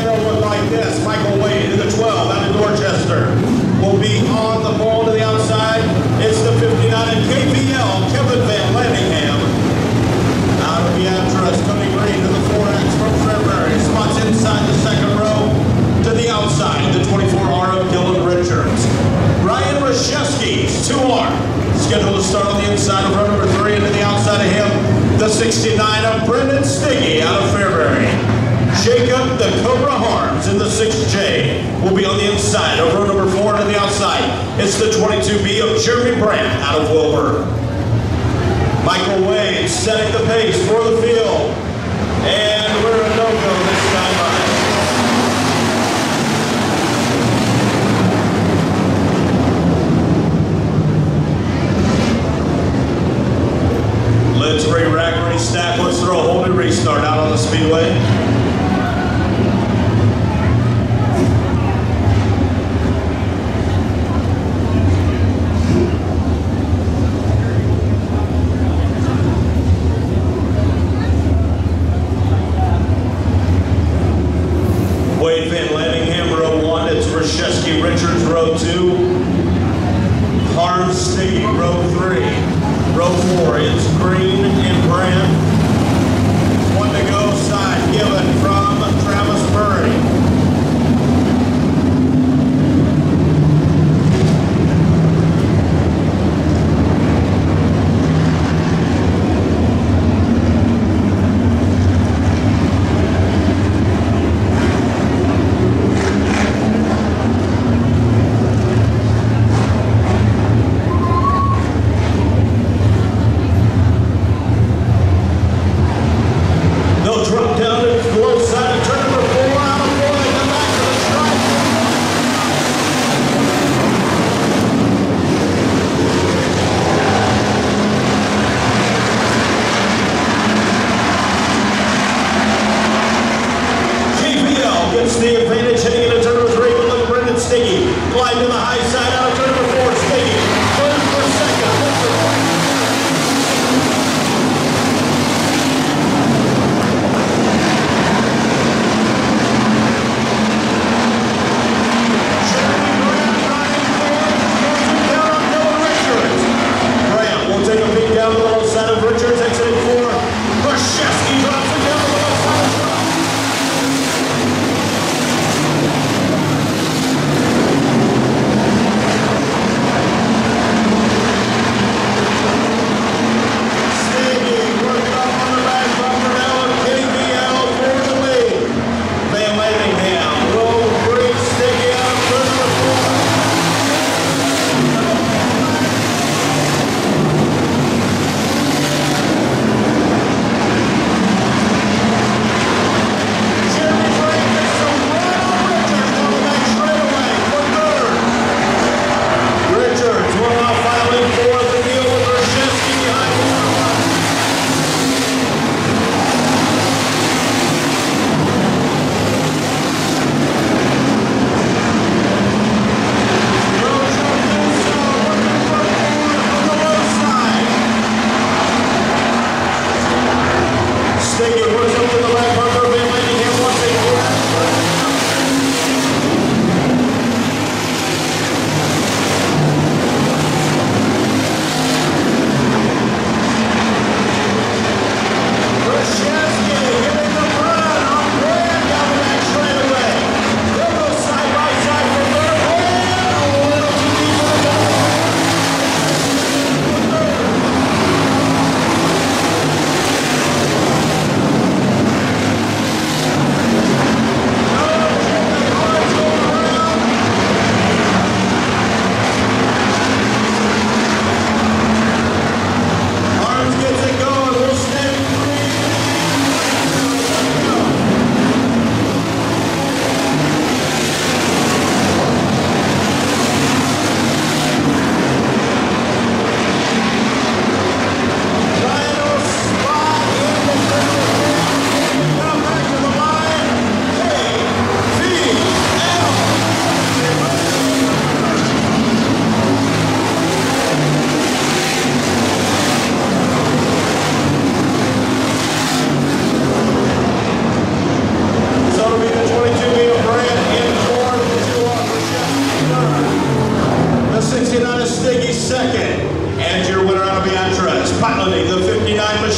and they'll look like this. Michael Wade in the 12 out of Dorchester will be on the ball to the outside. It's the 59 in KVL, Kevin Van Laningham. Out of Beatrice, Tony Green to the 4X from Fairbury. Spots inside the second row to the outside, the 24R of Dylan Richards. Ryan Rashevsky, 2R, scheduled to start on the inside of row number three and to the outside of him, the 69 of Brendan Jacob the Cobra Harms in the 6J will be on the inside of row number four to the outside. It's the 22B of Jeremy Brandt out of Wilbur. Michael Wade setting the pace for the field. And we're a no-go this time by. Let's re-rack, re-stack. Let's throw a whole new restart out on the speedway. C, row three. Row four is green and brown. One to go side given from still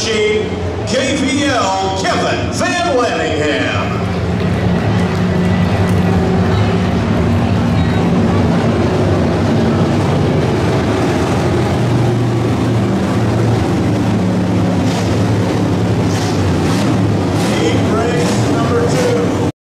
machine, KVL Kevin Van Laningham.